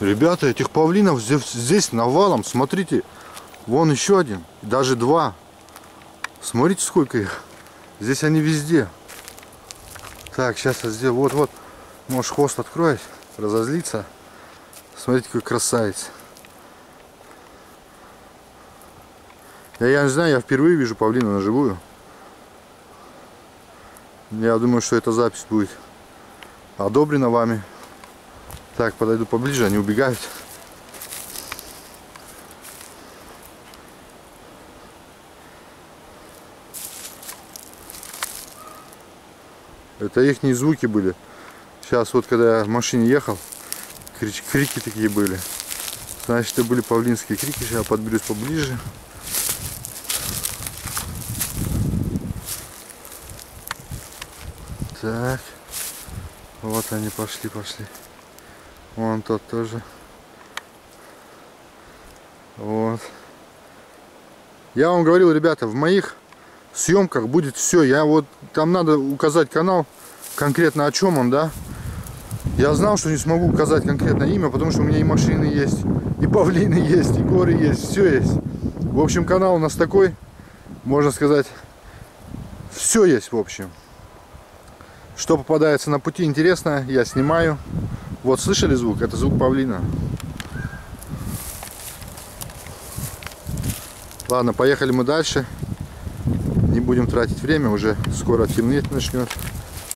Ребята, этих павлинов здесь, здесь навалом. Смотрите, вон еще один. Даже два. Смотрите, сколько их. Здесь они везде. Так, сейчас я сделаю. Вот, вот. Можешь хвост откроешь, разозлиться. Смотрите, какой красавец. Я, я не знаю, я впервые вижу павлина на живую. Я думаю, что эта запись будет одобрена вами. Так, подойду поближе, они убегают. Это их звуки были. Сейчас вот когда я в машине ехал, крич, крики такие были. Значит, это были павлинские крики. Сейчас я подберусь поближе. Так. Вот они пошли, пошли. Вон тот тоже. Вот. Я вам говорил, ребята, в моих съемках будет все. Я вот там надо указать канал, конкретно о чем он, да. Я знал, что не смогу указать конкретное имя, потому что у меня и машины есть, и павлины есть, и горы есть, все есть. В общем, канал у нас такой, можно сказать, все есть в общем. Что попадается на пути интересно, я снимаю. Вот, слышали звук? Это звук павлина. Ладно, поехали мы дальше. Не будем тратить время, уже скоро темнеть начнет.